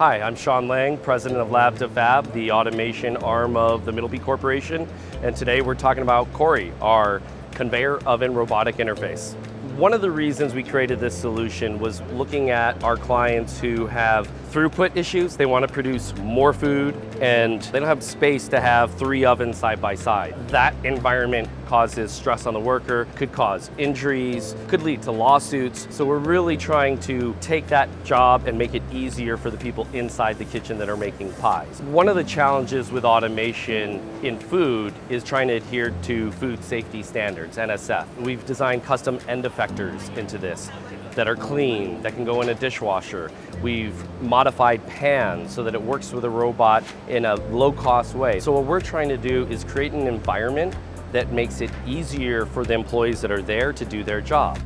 Hi, I'm Sean Lang, president of Lab2Fab, the automation arm of the Middleby Corporation, and today we're talking about Cori, our conveyor oven robotic interface. One of the reasons we created this solution was looking at our clients who have throughput issues. They want to produce more food and they don't have space to have three ovens side by side. That environment causes stress on the worker, could cause injuries, could lead to lawsuits. So we're really trying to take that job and make it easier for the people inside the kitchen that are making pies. One of the challenges with automation in food is trying to adhere to food safety standards, NSF. We've designed custom end effectors into this that are clean, that can go in a dishwasher. We've modified pans so that it works with a robot in a low cost way. So what we're trying to do is create an environment that makes it easier for the employees that are there to do their job.